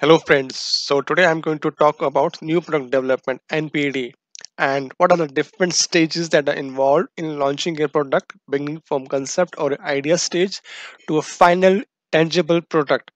Hello friends, so today I'm going to talk about new product development NPD and what are the different stages that are involved in launching a product beginning from concept or idea stage to a final tangible product.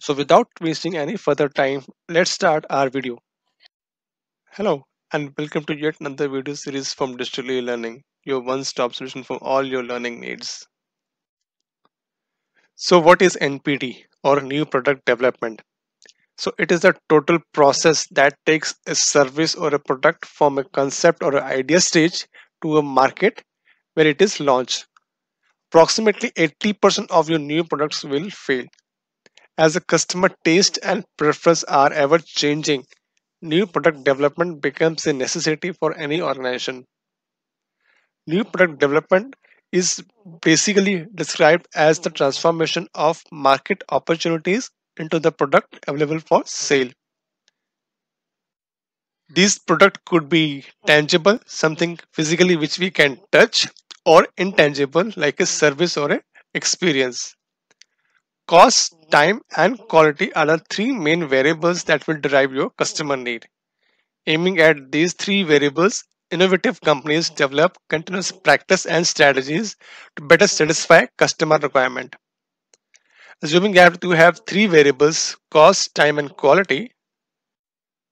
So without wasting any further time, let's start our video. Hello and welcome to yet another video series from Digital E-Learning, your one-stop solution for all your learning needs. So what is NPD or new product development? So it is a total process that takes a service or a product from a concept or an idea stage to a market where it is launched. Approximately 80% of your new products will fail. As the customer taste and preference are ever changing, new product development becomes a necessity for any organization. New product development is basically described as the transformation of market opportunities into the product available for sale. This product could be tangible, something physically which we can touch, or intangible, like a service or a experience. Cost, time, and quality are the three main variables that will drive your customer need. Aiming at these three variables, innovative companies develop continuous practice and strategies to better satisfy customer requirement. Assuming you have to have three variables, cost, time and quality.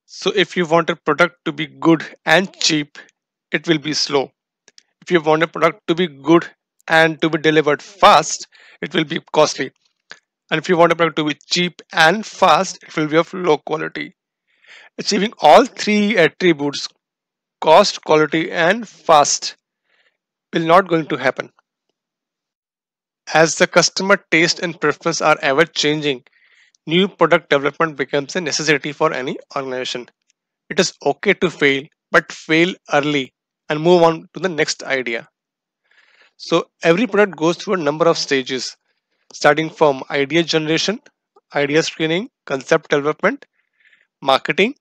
So if you want a product to be good and cheap, it will be slow. If you want a product to be good and to be delivered fast, it will be costly. And if you want a product to be cheap and fast, it will be of low quality. Achieving all three attributes, cost, quality and fast will not going to happen. As the customer taste and preference are ever changing, new product development becomes a necessity for any organization. It is okay to fail, but fail early and move on to the next idea. So every product goes through a number of stages, starting from idea generation, idea screening, concept development, marketing,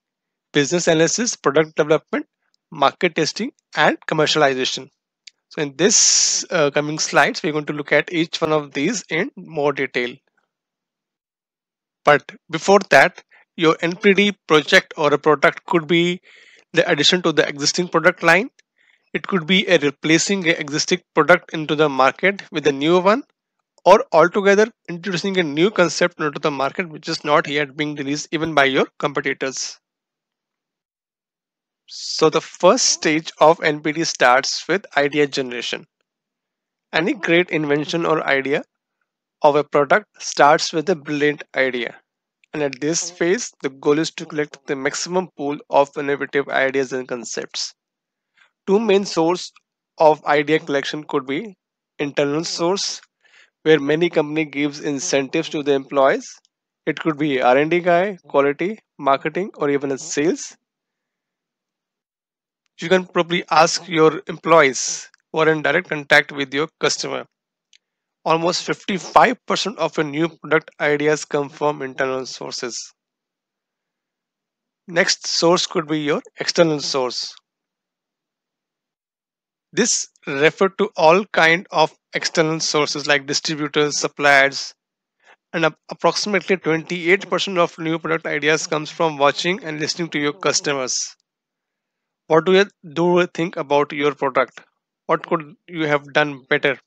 business analysis, product development, market testing, and commercialization. So in this uh, coming slides, we're going to look at each one of these in more detail. But before that, your NPD project or a product could be the addition to the existing product line. It could be a replacing an existing product into the market with a new one or altogether introducing a new concept into the market which is not yet being released even by your competitors. So the first stage of NPD starts with idea generation. Any great invention or idea of a product starts with a brilliant idea. And at this phase, the goal is to collect the maximum pool of innovative ideas and concepts. Two main sources of idea collection could be internal source, where many company gives incentives to the employees. It could be R&D guy, quality, marketing, or even a sales you can probably ask your employees who are in direct contact with your customer. Almost 55% of your new product ideas come from internal sources. Next source could be your external source. This refer to all kind of external sources like distributors, suppliers, and approximately 28% of new product ideas comes from watching and listening to your customers what do you do think about your product? What could you have done better?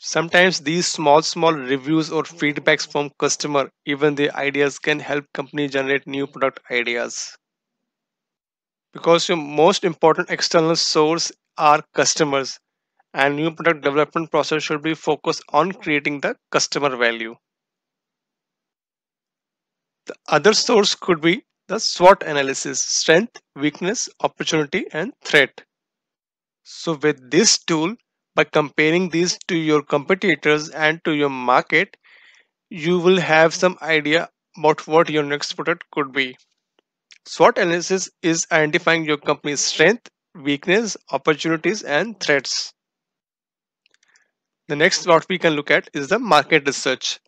Sometimes these small small reviews or feedbacks from customer even the ideas can help company generate new product ideas. Because your most important external source are customers and new product development process should be focused on creating the customer value. The other source could be the SWOT analysis strength, weakness, opportunity, and threat. So, with this tool, by comparing these to your competitors and to your market, you will have some idea about what your next product could be. SWOT analysis is identifying your company's strength, weakness, opportunities, and threats. The next what we can look at is the market research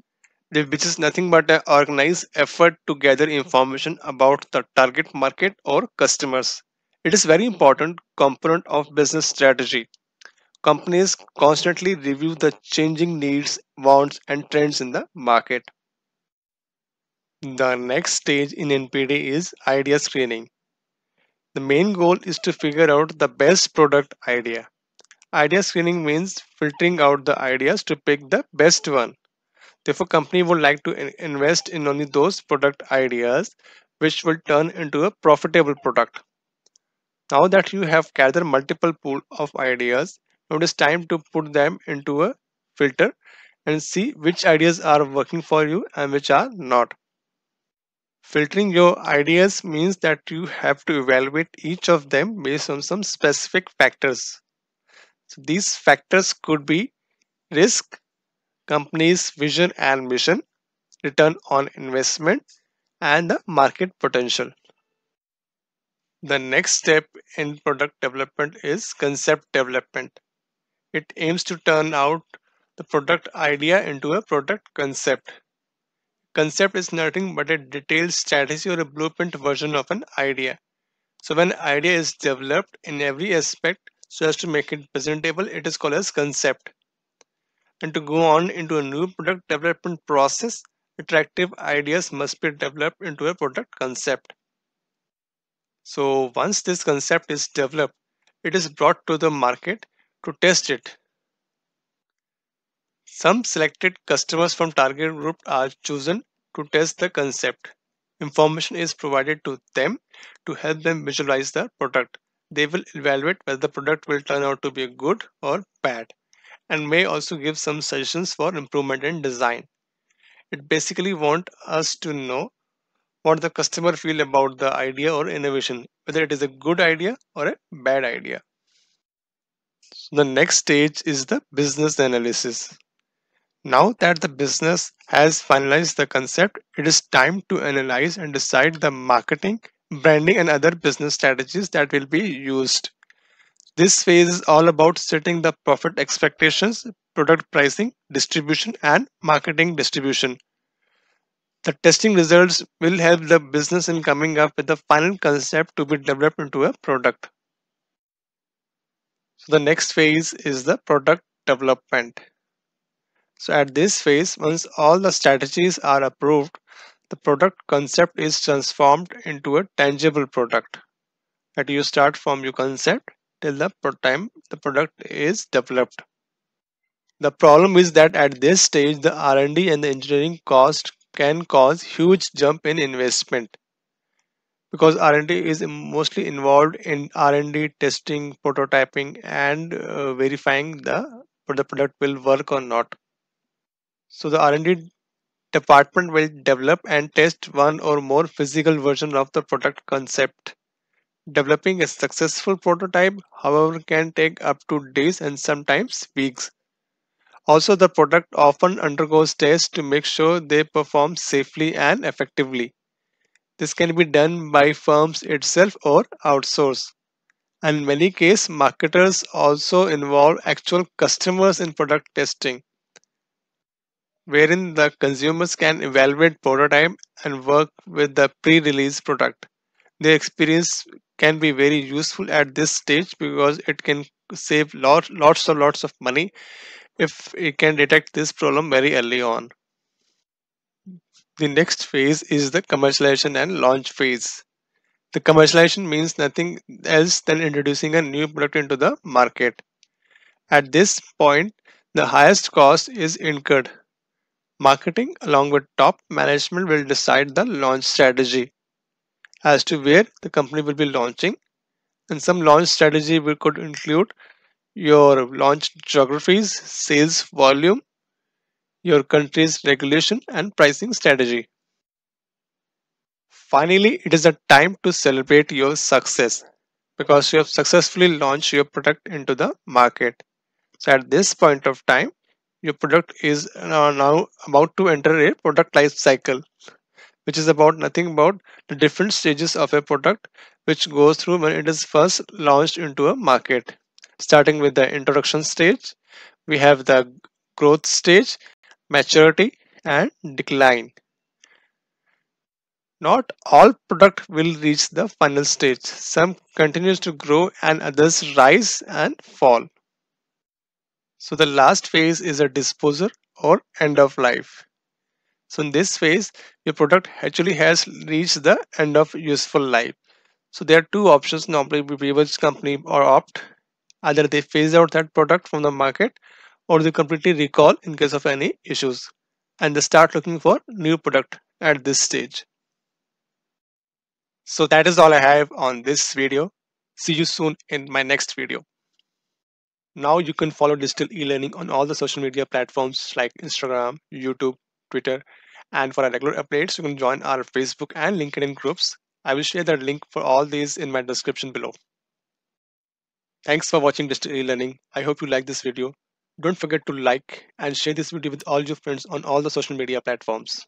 which is nothing but an organized effort to gather information about the target market or customers. It is very important component of business strategy. Companies constantly review the changing needs, wants, and trends in the market. The next stage in NPD is idea screening. The main goal is to figure out the best product idea. Idea screening means filtering out the ideas to pick the best one. Therefore, company would like to in- invest in only those product ideas which will turn into a profitable product. Now that you have gathered multiple pool of ideas, now it is time to put them into a filter and see which ideas are working for you and which are not. Filtering your ideas means that you have to evaluate each of them based on some specific factors. So these factors could be risk, company's vision and mission, return on investment, and the market potential. The next step in product development is concept development. It aims to turn out the product idea into a product concept. Concept is nothing but a detailed strategy or a blueprint version of an idea. So when idea is developed in every aspect so as to make it presentable, it is called as concept. And to go on into a new product development process, attractive ideas must be developed into a product concept. So once this concept is developed, it is brought to the market to test it. Some selected customers from target group are chosen to test the concept. Information is provided to them to help them visualize the product. They will evaluate whether the product will turn out to be good or bad and may also give some suggestions for improvement in design. It basically wants us to know what the customer feel about the idea or innovation, whether it is a good idea or a bad idea. So the next stage is the business analysis. Now that the business has finalized the concept, it is time to analyze and decide the marketing, branding, and other business strategies that will be used. This phase is all about setting the profit expectations, product pricing, distribution, and marketing distribution. The testing results will help the business in coming up with the final concept to be developed into a product. So the next phase is the product development. So at this phase, once all the strategies are approved, the product concept is transformed into a tangible product. That you start from your concept till the time the product is developed. The problem is that at this stage, the R&D and the engineering cost can cause huge jump in investment because R&D is mostly involved in R&D testing, prototyping, and uh, verifying the the product will work or not. So the R&D department will develop and test one or more physical version of the product concept. Developing a successful prototype, however, can take up to days and sometimes weeks. Also, the product often undergoes tests to make sure they perform safely and effectively. This can be done by firms itself or outsource. And in many cases, marketers also involve actual customers in product testing, wherein the consumers can evaluate prototype and work with the pre-release product. Their experience can be very useful at this stage because it can save lot, lots and lots of money if it can detect this problem very early on. The next phase is the commercialization and launch phase. The commercialization means nothing else than introducing a new product into the market. At this point, the highest cost is incurred. Marketing, along with top management, will decide the launch strategy as to where the company will be launching. And some launch strategy will could include your launch geographies, sales volume, your country's regulation, and pricing strategy. Finally, it is a time to celebrate your success because you have successfully launched your product into the market. So, at this point of time, your product is uh, now about to enter a product life cycle, which is about nothing about the different stages of a product which goes through when it is first launched into a market. Starting with the introduction stage we have the growth stage maturity and decline. Not all product will reach the final stage. Some continues to grow and others rise and fall. So the last phase is a disposal or end of life So in this phase, your product actually has reached the end of useful life. So there are two options normally which company or opt. Either they phase out that product from the market or they completely recall in case of any issues and they start looking for new product at this stage. So that is all I have on this video. See you soon in my next video. Now you can follow digital e-learning on all the social media platforms like Instagram, YouTube, Twitter, and for our regular updates, you can join our Facebook and LinkedIn groups. I will share the link for all these in my description below. Thanks for watching Digital e-learning. I hope you like this video. Don't forget to like and share this video with all your friends on all the social media platforms.